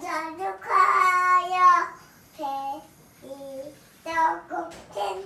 자주 가요. 배이 떡국 텐